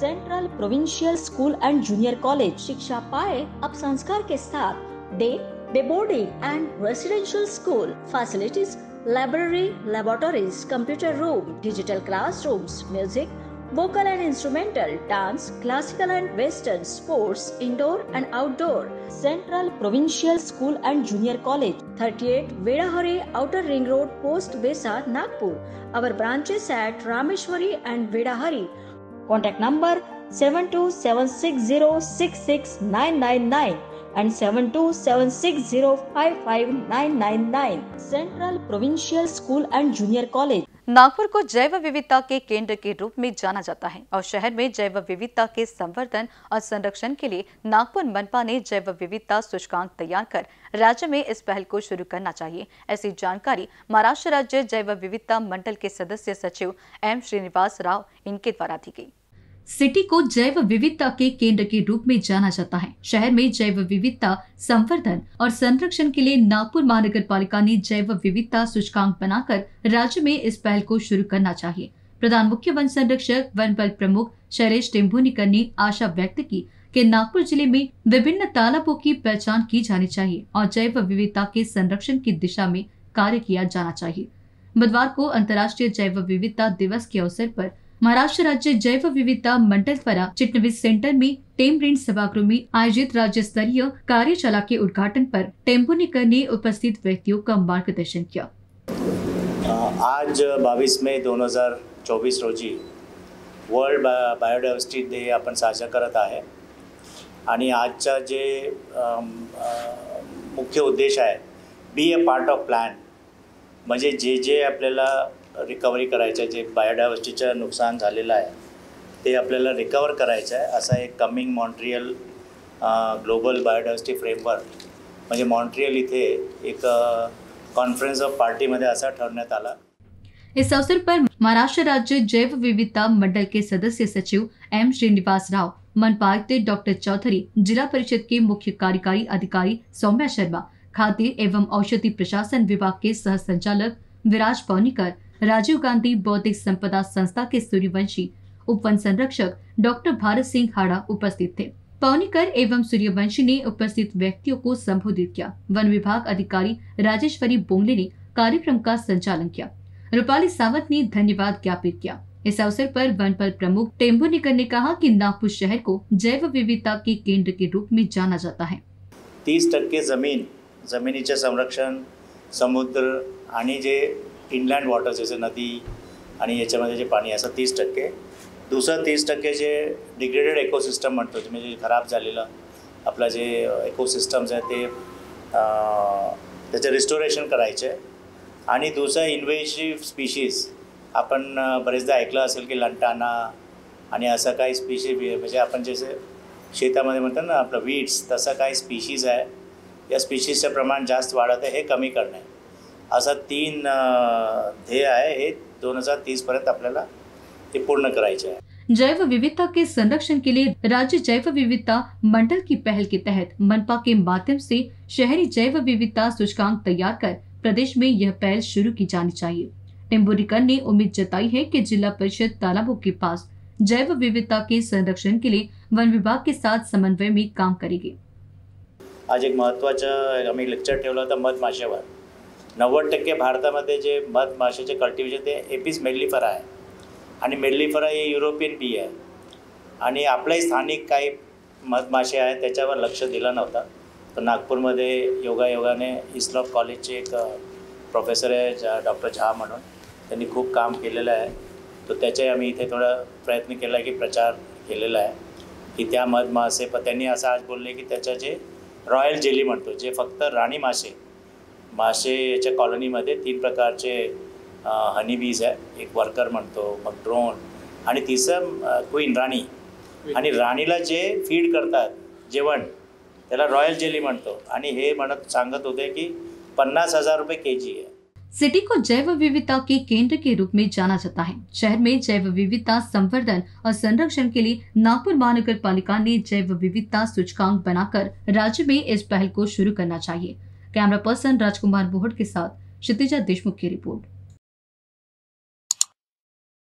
Central provincial school and junior college शिक्षा पाए अब संस्कार के साथ day day boarding and residential school facilities library laboratories computer room digital classrooms music vocal and instrumental dance classical and western sports indoor and outdoor central provincial school and junior college 38 at Vedahari outer ring road post Besa Nagpur our branches at Rameshwari and Vedahari Contact number 7276066999 and 7276055999. Central Provincial School and Junior College. Nagpur को जैव विविधता के केंद्र के रूप में जाना जाता है और शहर में जैव विविधता के संवर्धन और संरक्षण के लिए नागपुर मनपा ने जैव विविधता सूचकांक तैयार कर राज्य में इस पहल को शुरू करना चाहिए। ऐसी जानकारी महाराष्ट्र राज्य जैव विविधता मंडल के सदस्य सचिव एम श्रीनिवास राव इनके द्वारा दी गई। सिटी को जैव विविधता के केंद्र के रूप में जाना जाता है। शहर में जैव विविधता, संवर्धन और संरक्षण के लिए नागपुर महानगर पालिका ने जैव विविधता सूचकांक बनाकर राज्य में इस पहल को शुरू करना चाहिए। प्रधान मुख्य वन संरक्षक, वन बल प्रमुख शैलेश टेम्भुनिकर ने आशा व्यक्त की कि नागपुर ज़िले में विभिन्न तालाबों की पहचान की जानी चाहिए और जैव विविधता के संरक्षण की दिशा में कार्य किया जाना चाहिए। बुधवार को अंतर्राष्ट्रीय जैव विविधता दिवस के अवसर पर महाराष्ट्र राज्य जैव विविधता मंडल द्वारा चिटनवीस सेंटर में टेमरिन सभागृह में आयोजित राज्य स्तरीय कार्यशाला के उद्घाटन पर टेम्पुनिकर ने उपस्थित व्यक्तियों का मार्गदर्शन किया। आज बावीस मे दोन हज़ार चोवीस रोजी वर्ल्ड बायोडायव्हर्सिटी डे आपण साजरा करत आहे. आणि आजचा जे मुख्य उद्देश आहे be a part of plan म्हणजे जे जे आपल्याला रिकव्हरी करायचं जे बायोडायव्हर्सिटीचं नुकसान झालेलं आहे, ते रिकवर करायचं एक coming Montreal global biodiversity framework म्हणजे मॉन्ट्रियल इथे एक कॉन्फरन्स ऑफ़ पार्टीमध्ये असा आला. इस अवसर पर महाराष्ट्र राज्य जैव विविधता मंडल के सदस्य सचिव एम श्रीनिवास राव मनपा आयुक्त डॉक्टर चौधरी, जिला परिषद के मुख्य कार्यकारी अधिकारी सौम्या शर्मा, खाद्य एवं औषधि प्रशासन विभाग के सह संचालक विराज पौनिकर राजीव गांधी बौद्धिक संपदा संस्था के सूर्यवंशी उप वन संरक्षक डॉक्टर भारत सिंह हाड़ा उपस्थित थे। पौनिकर एवं सूर्यवंशी ने उपस्थित व्यक्तियों को संबोधित किया। वन विभाग अधिकारी राजेश्वरी बोंगले ने कार्यक्रम का संचालन किया। रूपाली सावंत ने धन्यवाद ज्ञापित किया। इस अवसर पर वनपल प्रमुख टेम्बुनिकर ने कहा कि नागपुर शहर को जैव विविधता के केंद्र के रूप में जाना जाता है। तीस टक्के ज़मीन, जमिनीचे संरक्षण, समुद्र, आणि जे इनलँड वॉटर जसे नदी आणि याच्यामध्ये जे पाणी असं तीस टक्के. दुसरं तीस टक्के जे डिग्रेडेड इकोसिस्टम म्हणतो म्हणजे जे खराब झालेलं आपलं जे इकोसिस्टम्स आहे ते त्याचं रिस्टोरेशन करायचे. आणि दुसरं इन्व्हेसिव्ह स्पीशीज आपण बरेचदा ऐकलं असेल की लंटाना आणि असं काही स्पीशीज म्हणजे आपण जसे शेतामध्ये म्हणतात ना आपलं वीड्स तसं काही स्पीशीज आहे या स्पीशीजचं प्रमाण जास्त वाढत आहे हे कमी करणे. असं तीन ध्येय आहे. हे दोन हज़ार तीसपर्यंत आपल्याला ते पूर्ण करायचे आहे. जैव विविधता के संरक्षण के लिए राज्य जैव विविधता मंडल की पहल के तहत मनपा के माध्यम से शहरी जैव विविधता सूचकांक तैयार कर प्रदेश में यह पहल शुरू की जानी चाहिए। टेम्बोरिकर ने उम्मीद जताई है कि जिला परिषद तालाबों के पास जैव विविधता के संरक्षण के लिए वन विभाग के साथ समन्वय में काम करेगी। आज एक महत्त्वाचं आम्ही लेक्चर ठेवलं होतं मधमाशावर नव्वद टक्के भारतामध्ये जे मधमाशाचे कल्टिवेशन ते एपिस मेल्लिफरा आहे. आणि मेल्लिफरा हे युरोपियन बी आहे. आणि आपलंही स्थानिक काही मधमाशे आहेत त्याच्यावर लक्ष दिलं नव्हतं. तर नागपूरमध्ये योगायोगाने इस्लॉफ कॉलेजचे एक प्रोफेसर आहे ज्या डॉक्टर झा म्हणून. त्यांनी खूप काम केलेलं आहे. तर त्याचे आम्ही इथे थोडा प्रयत्न केला की प्रचार केलेला आहे. की त्या मधमासे पण त्यांनी असं आज बोलले की त्याच्या जे रॉयल जेली म्हणतो जे फक्त राणी मासे मासे याच्या कॉलनीमध्ये तीन प्रकारचे हनी बीज आहे. एक वर्कर म्हणतो मग ड्रोन आणि तिसरं क्वीन राणी. आणि राणीला जे फ़ीड करतात जेवण त्याला रॉयल जेली म्हणतो. आणि हे म्हणत सांगत होते की पन्नास हज़ार रुपये के जी आहे. सिटी को जैव विविधता के केंद्र के रूप में जाना जाता है। शहर में जैव विविधता संवर्धन और संरक्षण के लिए नागपुर महानगर पालिका ने जैव विविधता सूचकांक बनाकर राज्य में इस पहल को शुरू करना चाहिए। कैमरा पर्सन राजकुमार बोहट के साथ क्षितिजा देशमुख की रिपोर्ट।